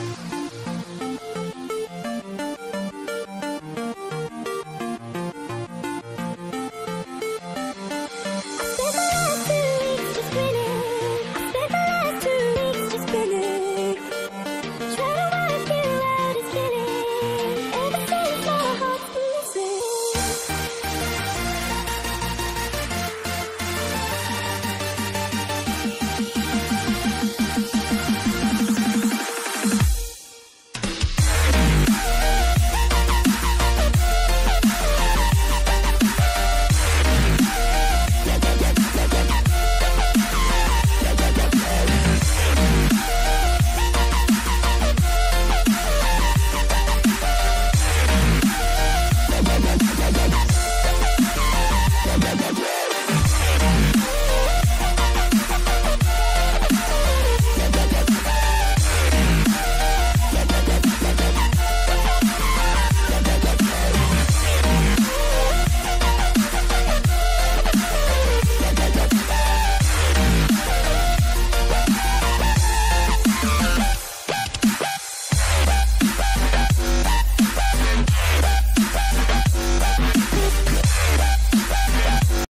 you